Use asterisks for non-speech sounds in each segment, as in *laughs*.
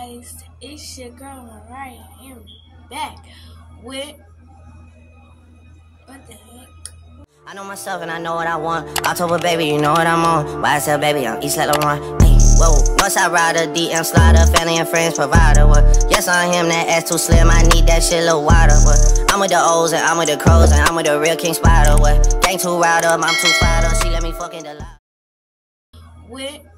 guys, it's your girl Mariah and back with what the heck? I know myself and I know what I want. October baby, you know what I'm on. YSL baby, I'm Yves Saint Laurent. Hey, whoa, Northside rider, DM slider, family and friends provider. What? Yes, on him, that ass too slim. I need that shit a little wider. What? I'm with the O's and I'm with the crows and I'm with the real King Spider. What? Gang too riled up, I'm too fired up. She let me fucking the. With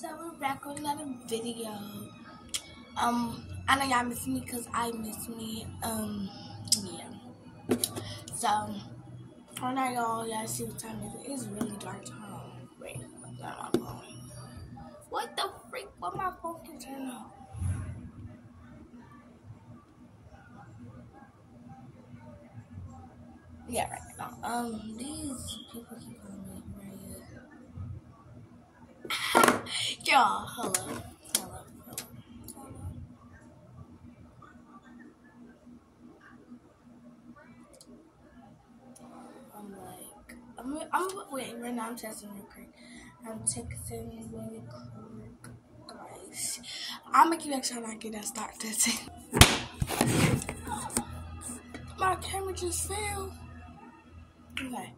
So we're back with another video. Um, I know y'all miss me because I miss me. Um, yeah. So right now, y'all, y'all see what time it is. It's really dark time. Wait, what's my phone? What the freak? What my phone can turn off? Yeah, right now. Um, these people keep Y'all, hello. Hello. I'm like, I'm, I'm, wait, right now I'm testing real quick. I'm texting really quick, guys. I'm gonna keep on trying to get that start testing. My camera just fell. Okay.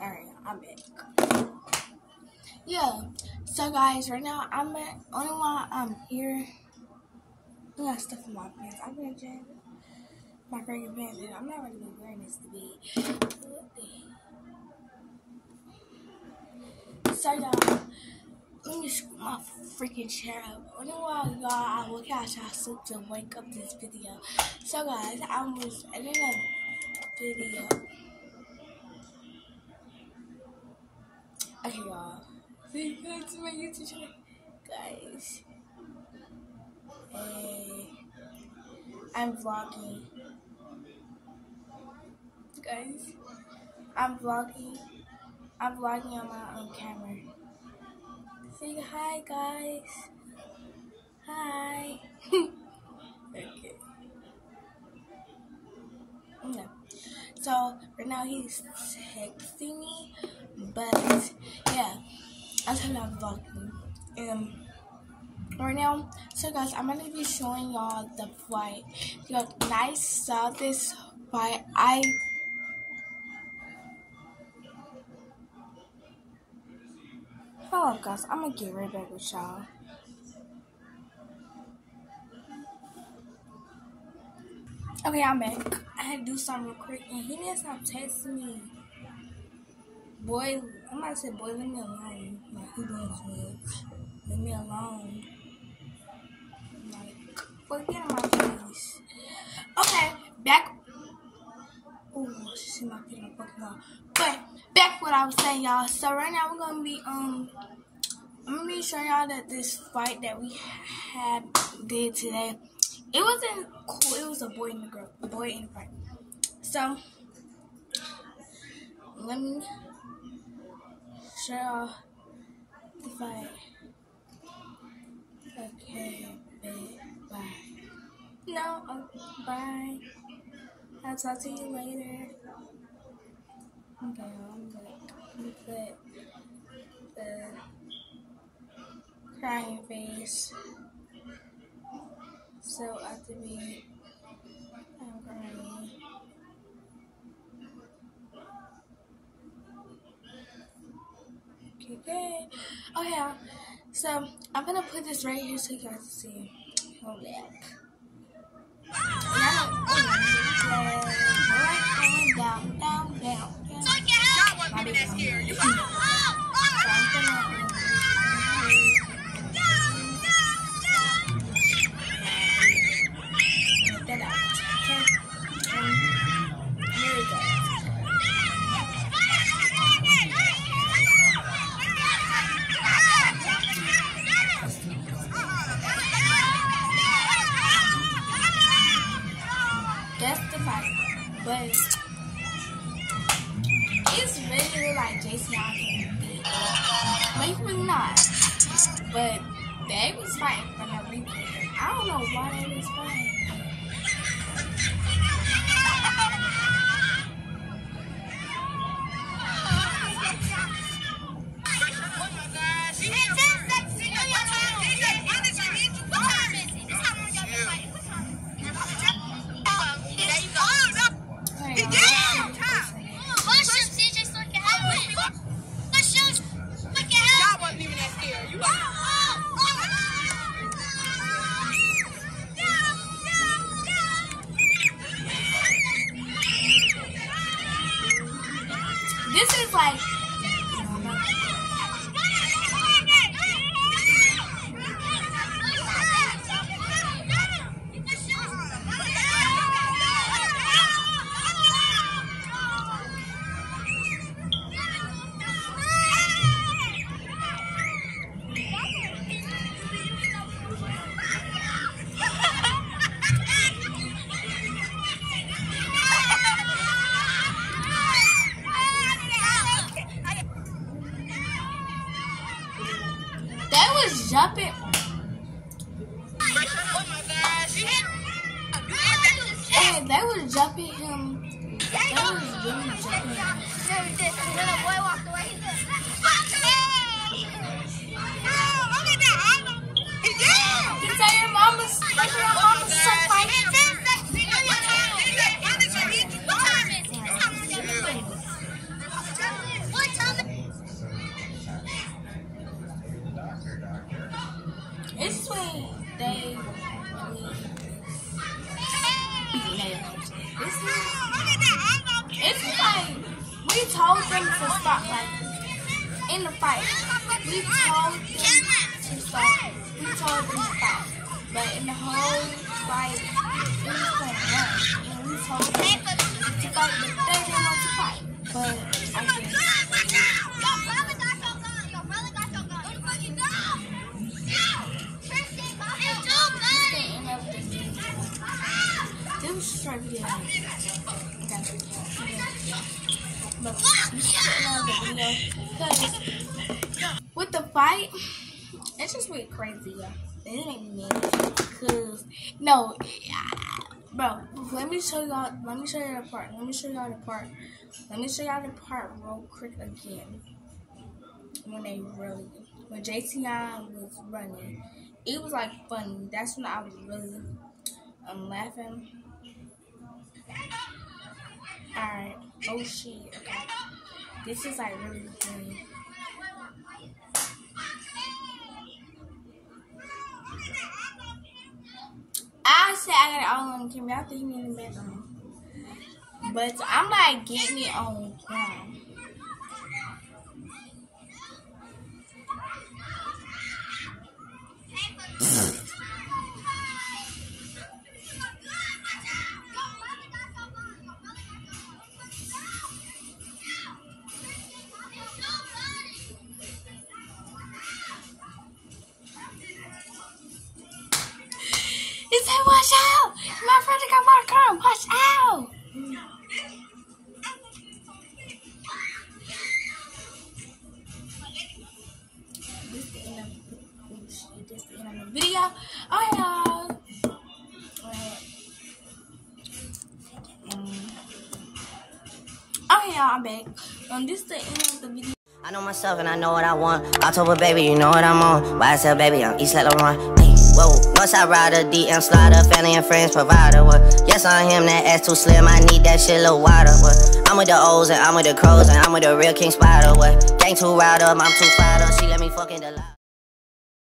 Alright, I'm back. Yeah. So guys, right now I'm at only while I'm here. I got stuff in my pants. I'm gonna my regular pants and I'm not really wearing this to be. So y'all, let me scoot my freaking chair up. Only while y'all I look at y'all sleep to wake up this video. So guys, I was editing a video. Okay, y'all. Go to my YouTube channel. Guys. Hey. I'm vlogging. Guys. I'm vlogging. I'm vlogging on my own camera. Say hi, guys. Hi. *laughs* okay. No. So, right now he's texting me. But yeah, I'm I'm vlogging. Um, right now, so guys, I'm gonna be showing y'all the flight. Yo, nice saw this flight. I up, guys. I'm gonna get right back with y'all. Okay, I'm back. I had to do something real quick, and he didn't stop texting me. Boy, About to say, boy, leave me alone. Like, who doing drugs? Leave me alone. Like, boy, get on my face. Okay, back. Oh, she see my feet on fucking wall. But, back what I was saying, y'all. So, right now, we're gonna be, um, I'm gonna be showing y'all that this fight that we had did today. It wasn't cool. It was a boy and a girl. A boy and a fight. So, let me show y'all the fight. Okay, bye. No, oh, bye. I'll talk to you later. Okay, I'm gonna put the crying face. So after me, I'm crying. Okay. Okay, oh, so I'm gonna put this right here so you guys can see. Hold up. Down, down, down, down. My big one. So But they was fighting for no reason. I don't know why they was fighting. They oh was jumping. And they was jumping It's when they This is it's like we told them to stop like in the fight. We told them to stop. We told them to stop. But in the whole fight, it was going on. And we told them to fight, but they didn't want to fight. But I guess with the fight, it's just really crazy, yeah. It ain't me. Cause no, bro. Let me show y'all. Let me show y'all the part. Let me show y'all the part. Let me show y'all the part real quick again. When they really, when JTI was running, it was like funny. That's when I was really um laughing. Alright. Oh shit. Okay. This is like really funny. I said I got it all on camera. I think me in the bedroom. But I'm like getting it on ground. Back. Um, this the end of the video. I know myself and I know what I want. October baby, you know what I'm on. YSL baby, I'm Yves Saint Laurent. Hey, whoa, Northside rider, DM slider, family and friends provider. What? Yes, I'm him, that ass too slim. I need that shit a little wider. What? I'm with the O's and I'm with the crows and I'm with the real King Spider. What? Gang too router, I'm too fired up. She let me fucking the